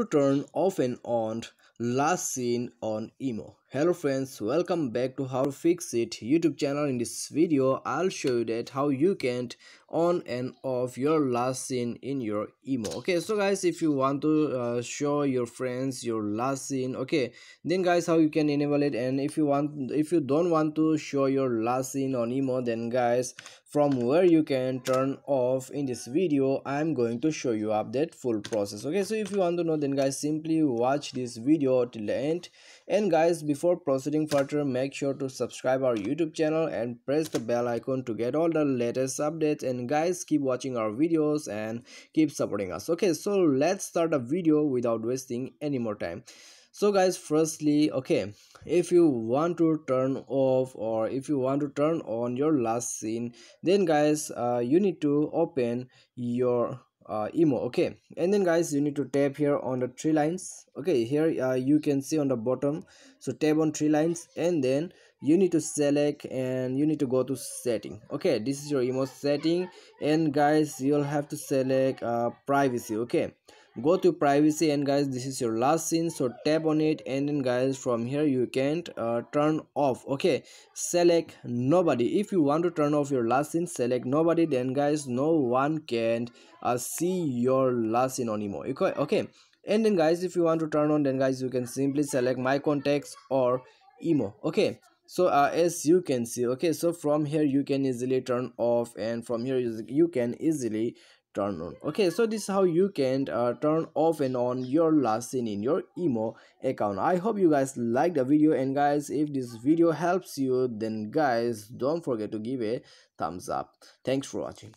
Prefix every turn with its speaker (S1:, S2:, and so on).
S1: to turn off and on last seen on imo hello friends welcome back to how to fix it youtube channel. In this video i'll show you that how you can on and off your last seen in your imo okay so guys if you want to uh, show your friends your last seen okay then guys how you can enable it? And if you want if you don't want to show your last seen on imo then guys from where you can turn off in this video i'm going to show you up that full process. Okay so if you want to know then guys simply watch this video till the end. And guys before proceeding further make sure to subscribe our youtube channel and press the bell icon to get all the latest updates. And guys keep watching our videos and keep supporting us. Okay so let's start a video without wasting any more time so guys firstly okay if you want to turn off or if you want to turn on your last seen then guys uh, you need to open your uh, imo okay? And then guys you need to tap here on the three lines okay? Here uh, you can see on the bottom. So tap on three lines and then you need to select and you need to go to setting okay? This is your imo setting and guys you'll have to select uh, privacy okay go to privacy and guys this is your last seen so tap on it and then guys from here you can uh, turn off okay? Select nobody. If you want to turn off your last seen select nobody then guys no one can uh, see your last seen anymore okay okay? And then guys if you want to turn on then guys you can simply select my contacts or emo okay? So uh, as you can see okay? So from here you can easily turn off and from here you can easily turn on. Okay so this is how you can uh, turn off and on your last seen in your imo account. I hope you guys like the video and guys if this video helps you then guys don't forget to give a thumbs up. Thanks for watching